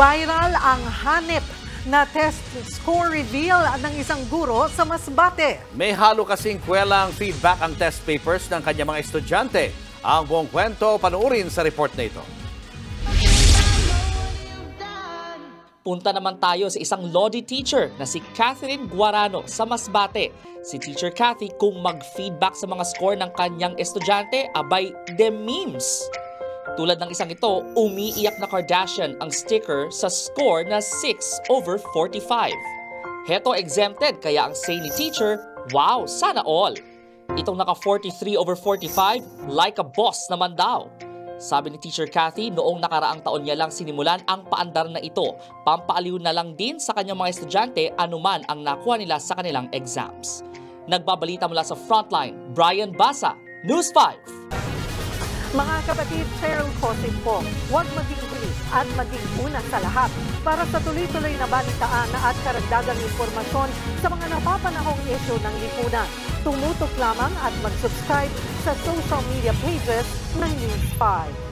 Viral ang hanip na test score reveal ng isang guro sa Masbate. May halo kasing kwelang feedback ang test papers ng kanyang mga estudyante. Ang buong kwento, panuorin sa report na ito. Punta naman tayo sa isang Lodi teacher na si Catherine Guarano sa Masbate. Si Teacher Cathy kung mag-feedback sa mga score ng kanyang estudyante, abay, the memes. Tulad ng isang ito, umiiyak na Kardashian ang sticker sa score na 6 over 45. Heto exempted kaya ang say ni teacher, wow, sana all. Itong naka 43 over 45, like a boss naman daw. Sabi ni Teacher Cathy, noong nakaraang taon niya lang sinimulan ang paandar na ito. Pampaaliw na lang din sa kanyang mga estudyante anuman ang nakuha nila sa kanilang exams. Nagbabalita mula sa Frontline, Brian Basa, News 5. Mga kapatid, Cheryl Cosing po, huwag maging huli at maging una sa lahat para sa tuloy-tuloy na balitaan at karagdagang impormasyon sa mga napapanahong issue ng lipunan. Tumutok lamang at mag-subscribe sa social media pages ng News 5.